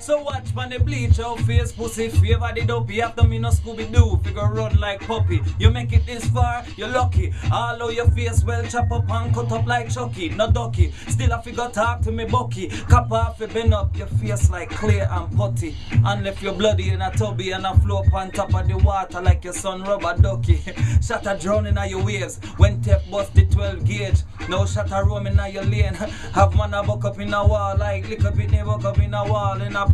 So watch when the bleach out face pussy favor the dopey after me no Scooby Doo figure run like puppy. You make it this far, you're lucky. All of your face well chop up and cut up like Chucky, no ducky. Still I figure talk to me bucky. Cap off you bend up your face like clear and putty. And left your bloody in a tubby and a float on top of the water like your son rubber ducky. Shot a drowning on your waves when tap bust the 12 gauge. No shot a roaming on your lane. Have man a buck up in a wall like lick up it, they buck up in a wall in a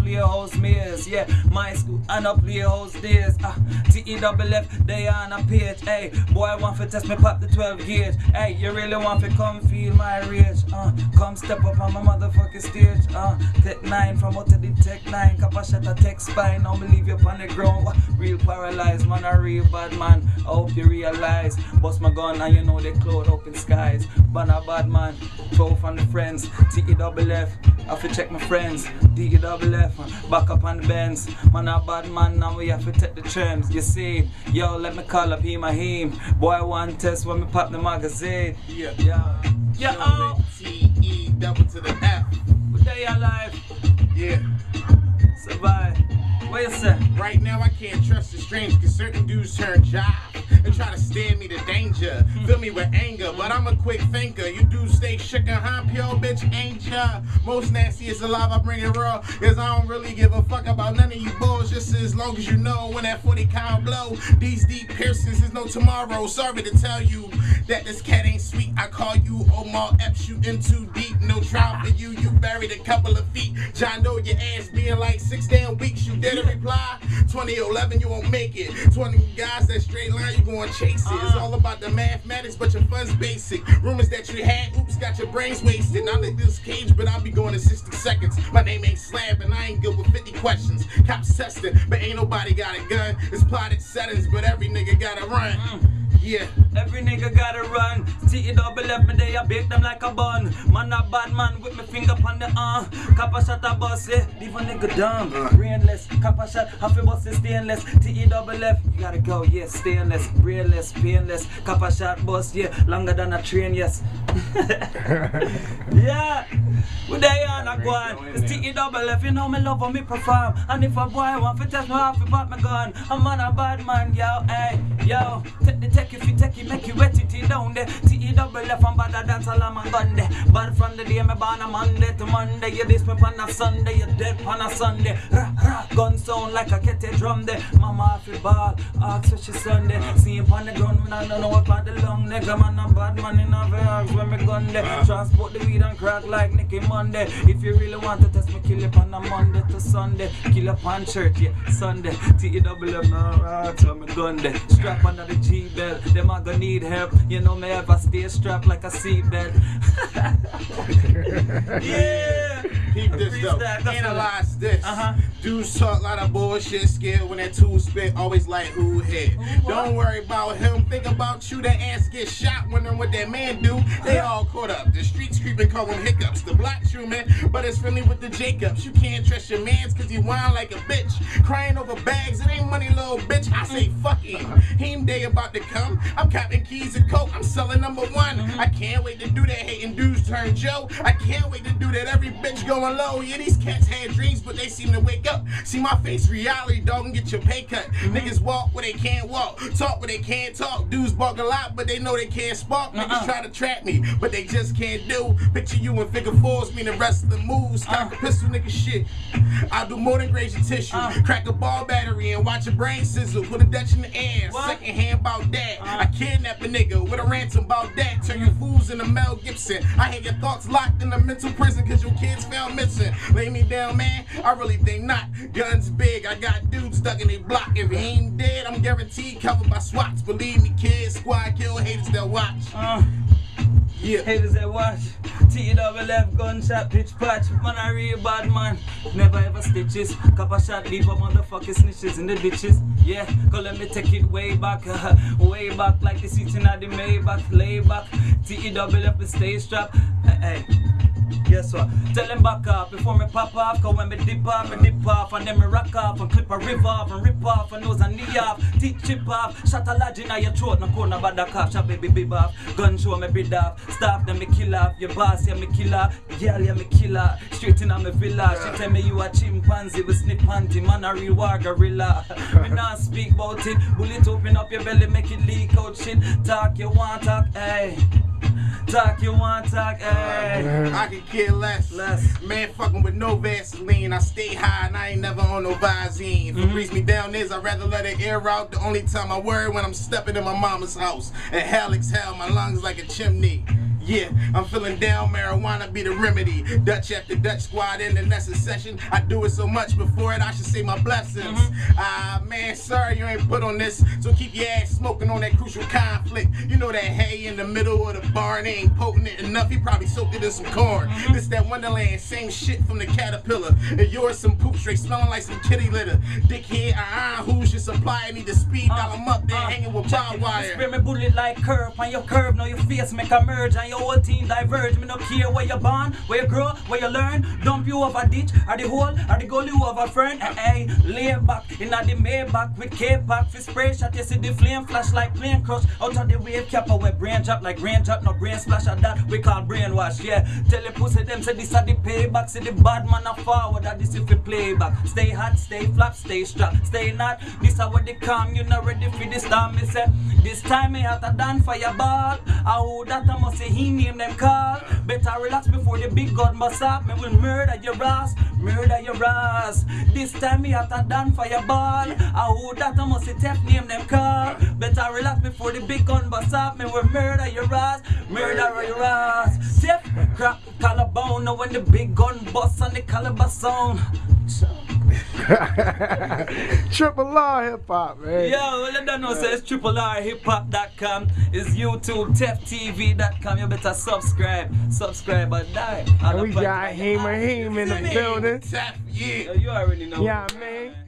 Yeah, my school and a playhouse days. Ah, T-E double F, they on a page. Hey, boy want to test me pop the 12 gauge. Hey, you really want to come feel my rage. Uh, come step up on my motherfucking stage. Uh, tech 9 from out to the tech 9. Kappa shot a tech spine. Don't believe you on the ground. Real paralyzed, man, a real bad man. I hope you realize. Bust my gun and you know they cloud open skies. But a bad man, throw from the friends. T-E double F, I have to check my friends. T-E double F, back up on the bends. Man, a bad man, now we have to take the trims. You see, yo, let me call up him, him. Boy, one test when me pop the magazine. Yeah. Yeah. Yeah, oh, T E double to the F. day alive. Yeah. Survive. What you say? Right now I can't trust the strange cause certain dudes turn jive and try to steer me to danger. Fill me with anger, but I'm a quick thinker. You dudes stay shook and high, pure bitch ain't ya. Most nastiest alive, I bring it raw. Cause I don't really give a fuck about none of you bulls. Just as long as you know when that 40 count blow. These deep piercings is no tomorrow. Sorry to tell you that this cat ain't sweet. I call you Omar Epps, you in too deep. No trial for you, you buried a couple of feet. John know your ass being like six damn weeks. You didn't reply. 2011, you won't make it. 20 guys that straight line, you going chase it. It's uh. all about the mathematics, but your fun's basic. Rumors that you had, oops, got your brains wasted. Not like this cage, but I'll be going in 60 seconds. My name ain't Slab, and I ain't good with 50 questions. Cops testing, but ain't nobody got a gun. It's plotted settings, but every nigga gotta run. Mm. Yeah. Every nigga gotta run. T E double F me they I bake them like a bun. Man a bad man with my finger on the uh. arm. Kappa shot a bus, yeah. Leave a nigga dumb. Brainless. Kappa shot half a bus is stainless. T E double F, you gotta go, yeah. Stainless, brainless, painless. Kappa shot bus, yeah. Longer than a train, yes. yeah. We they on a go on. It's T E double F, you know me love how me perform. And if a boy want to test me off, he pop my gun. I'm man a bad man, yo, hey, yo. Take the tech if you take it, make you wet down there. T E double I'm bad dance all I'm gun there. Bad from the day me born a Monday to Monday. You this me on a Sunday, you dead on a Sunday. Rah, rah, gun sound like a kettle drum there. Mama fi ball, ask what she Sunday. See him on the ground when I don't know about the long nigga. Man a bad man in a vex when me gun there. Transport the weed and crack like Nicky Monday. If you really want to test me, kill you on a Monday to Sunday. Kill up on church, yeah, Sunday. T E double F, right, so me gun there. Strap under the G belt, them a gonna need help. You know me ever stay strapped like a seatbelt. yeah. Peep this though. Analyze this. Uh-huh. Dudes talk a lot of bullshit, scared when that tool spit, always like who hit. Don't worry about him, think about you. That ass get shot, wondering what that man do. They all caught up. The streets creeping, call them hiccups. The block true man, but it's friendly with the Jacobs. You can't trust your mans cause he whine like a bitch. Crying over bags, it ain't money, little bitch. I say fuck him. Ain't day about to come. I'm copping keys and coke. I'm selling number one. Mm-hmm. I can't wait to do that. Hating dudes turn Joe. I can't wait to do that. Every bitch going low. Yeah, these cats had dreams, but they seem to wake up. See my face, reality, dog, and get your pay cut. Niggas walk where they can't walk, talk where they can't talk. Dudes bark a lot, but they know they can't spark. Niggas Uh-uh. try to trap me, but they just can't do. Picture you in figure fours, mean the rest of the moves. Cock a pistol, nigga, shit. I do more than graze your tissue. Uh. Crack a ball battery and watch your brain sizzle. Put a Dutch in the air. What? Second hand about that. Uh. I kidnap a nigga with a ransom about that. Turn your fools into Mel Gibson. I had your thoughts locked in a mental prison cause your kids found missing. Lay me down, man. I really think not. Guns big. I got dudes stuck in a block. If he ain't dead, I'm guaranteed covered by SWATs. Believe me, kids. Squad kill haters that watch. Uh, Yeah. haters that watch. T E double F, gunshot, pitch patch. Man, I real bad man. Never ever stitches. Couple shot, leave a motherfucking snitches in the ditches. Yeah, cause let me take it way back. Uh, way back, like the seats in the Maybach. Lay back. T E double F, and stay strapped. Hey, hey. Guess what? Tell them back off before me pop off. Cause when me dip off, me dip off. And then me rock off and clip a river off and rip off and nose and knee off. Teeth chip off. Shot a lodge in your throat. No corner bad a cop. Shot baby bib off. Gun show me bid off. Stop them me kill off. Your boss, yeah me kill killer. Girl, yeah me killer. Straight in on me villa. She tell me you a chimpanzee with snip panty. Man a real war gorilla. me not speak about it. Bullet open up your belly, make it leak out shit. Talk you want talk, hey. Talk you want talk, hey. I can care less. Less. Man, fucking with no Vaseline. I stay high and I ain't never on no Visine. Breathes mm-hmm. me down is, I'd rather let it air out. The only time I worry when I'm stepping in my mama's house. And hell exhale, my lungs like a chimney. Yeah, I'm feeling down, marijuana be the remedy. Dutch after Dutch squad in the next session. I do it so much before it, I should say my blessings. Mm-hmm. Ah, man, sorry you ain't put on this. So keep your ass smoking on that crucial conflict. You know that hay in the middle of the barn ain't potent enough. He probably soaked it in some corn. Mm-hmm. This that Wonderland, same shit from the caterpillar. And yours some poop straight smelling like some kitty litter. Dickhead, uh-uh, who's your supply? I need the speed, dial uh, 'em up there uh, hanging with barbed wire. Me bullet like curve on your curve. Now your face make a merge and your whole team diverge. Me no care where you born, where you grow, where you learn. Dump you off a ditch, or the hole, or the goal you a friend. Hey, lay back in the Maybach with K-Pack. For spray shot, you see the flame flash like plane crush. Out of the wave cap, where brain drop like rain drop. No brain splash at that, we call brainwash. Yeah, tell the pussy them say this are the payback. See the bad man a forward, that this if we playback. Stay hot, stay flap, stay strapped, stay not. This are what they come, you not ready for this time. Me say, this time me hotter than fireball. I who that I must say name them call. Better relax before the big gun bust up. Me will murder your ass, murder your ass. This time me hotter than fireball. I who that I must Teff name them call. Better relax before the big gun bust up. Me will murder your ass, murder your ass. Teff, crack collarbone. Now when the big gun bust on the caliber sound. Triple R hip hop, man. Yo, well, I don't know, so it's triple R hiphop.com, it's YouTube, teftv.com. You better subscribe, subscribe or die. And we got Heem Heem in the building. Tap, yeah. Yo, You already know. Yeah, man.